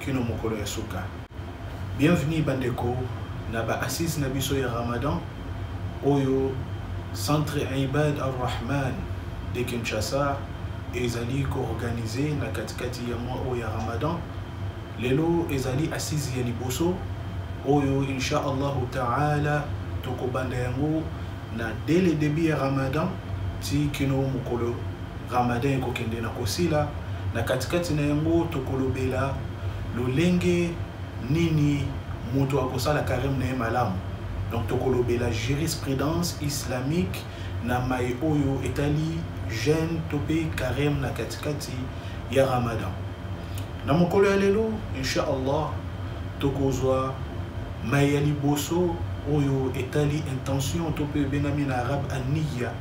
kino mokolo ya suka. Bienvenue bandeko na ba assise na biso ya Ramadan oyo Centre Ibad Al-Rahman de Kinshasa ezali koorganize na katikati ya mwa oyo ya Ramadan. Lelo ezali assise ya liboso oyo insha Allahu taala tokobanda yango na dès le début ya Ramadan ti kino mokolo Ramadan ekokende na kosila, na katikati na yango tokolobela lolenge nini moto akosala carême na ye malamu. Donc tokolobela jurisprudence islamique na mai oyo etali jeune to mpe carême na katikati ya Ramadan. Na mokolo ya lelo, insha Allah, tokozwa mai ya liboso oyo etali intention to mpe ebengami na arabe aniya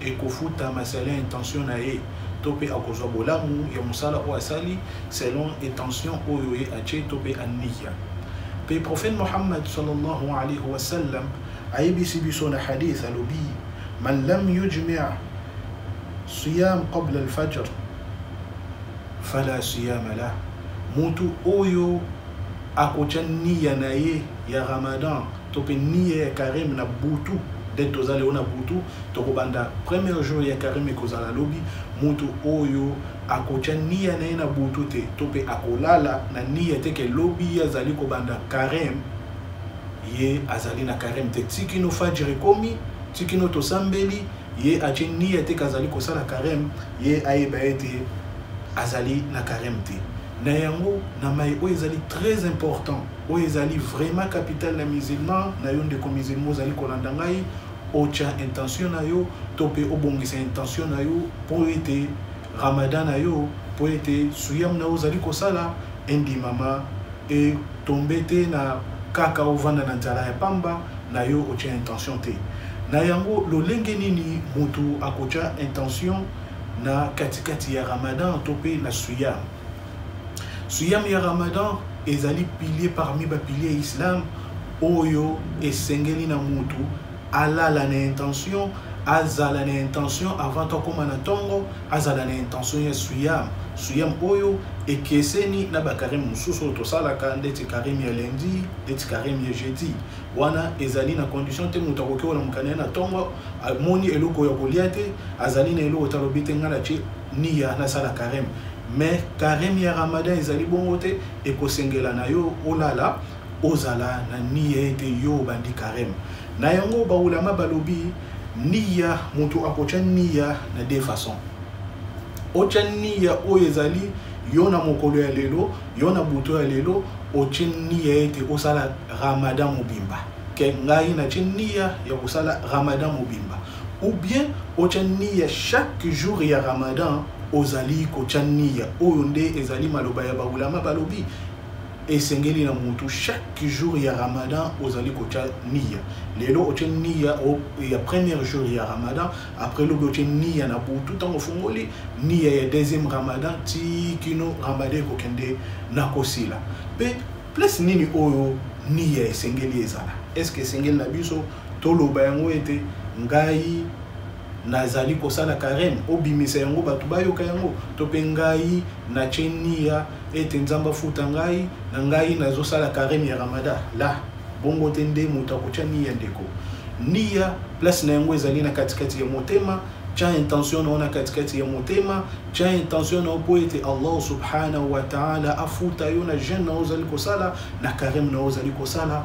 ekofuta ma selon intention na ye to mpe akozwa bolamu ya mosala oyo asali selon intention oyo ye atie to mpe aniya mpe prophète mohammad sallallahu alaihi wasallam ayebisi biso na hadith alobi man lam yujmia siyam qabla alfajr fala siyama lah mutu oyo akotya niya na ye ya ramadan to pe niye ya Karim na butu dès toza leo na butu tokobanda premier jour ya Karim ekozala lobi mutu oyo akotya niya na ye na butu te to pe akolala na niya te ke lobi ye azali kobanda Karim ye azali na Karim te tikino fajiri ekomi tikino tosambeli ye atye niya te kazali kosala Karim ye ayeba ete azali na Karim te na yango na mai oyo ezali très important oyo ezali vraiment capital na musulman na yo ndeko musulman ozali kolanda ngai otya intention na yo to mpe obongisa intention na yo mpo ete ramadan na yo mpo ete suyam na yo ozali kosala endimama etombe te na kaka ovanda na nzala ya pamba na yo otya intention te na yango lolenge nini moto akotya intention na katikati ya ramadan to mpe na suyam suyam ya ramadan ezali pilier parmi bapilier ya islam oyo esengeli na mutu alala na intention azala na intention avant to akóma na ntongo azala na intention ya suyam suyam oyo ekeseni na bakareme mosusu oyo tosalaka ndeti kareme ya lundi ndeti kareme ya jeudi wana ezali na condition te moto akoki kolamukana ye na ntongo amoni eloko ya kolia te azali na eloko te alobi te ngai natie niya nasala careme mais careme ya ramadan ezali bongo te ekosengela na yo olala ozala na niya ete yo obandi careme na yango baulama balobi niya moto akotya niya na de façon otya niya oyo ezali yo na mokolo ya lelo yo na buto ya lelo otye niya ete osala ramadan mobimba ke ngai natye niya ya kosala ramadan mobimba ou bien otya niya chaque jour ya ramadan ozali kotya niya oyo nde ezali maloba ya baulama balobi esengeli na motu chaque jour ya ramadan ozali kotya niya lelo otye niya ya premier jour ya ramadan après lobi otye niya na butu ntango ofungoli niya ya deuxième ramadan ti kino ramadan ekokende na kosila mpe place nini oyo niya esengeli ezala est ce que esengeli na biso toloba yango ete ngai nazali kosala kareme obimisa yango bato bayoka yango to mpe ngai natye niya ete nzambe afuta ngai na ngai nazosala kareme ya ramada la bongo te nde moto akotya niya ndeko niya place na yango ezali na katikati ya motema tya intention na yo na katikati ya motema tya intention na yo mpo ete allah subhanahu wa taala afuta yo na jeune na yo ozali kosala na kareme na yo ozali kosala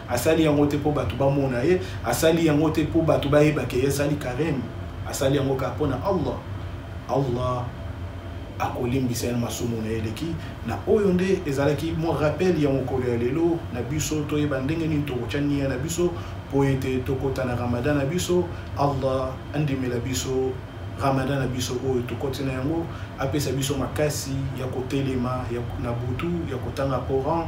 asali yango te mpo bato bamona ye asali yango te mpo bato bayeba ke ye asali kareme asali yango kaka mpo na allah allah akolimbisa ye na masumu na ye eleki na oyo nde ezalaki mwa rappel ya mokolo ya lelo na biso toyeba ndenge nini tokotya niya na biso mpo ete tokota na ramadan na biso allah andimela biso ramadan na biso oyo tokoti na yango apesa biso makasi ya kotelema na butu ya kotanga coran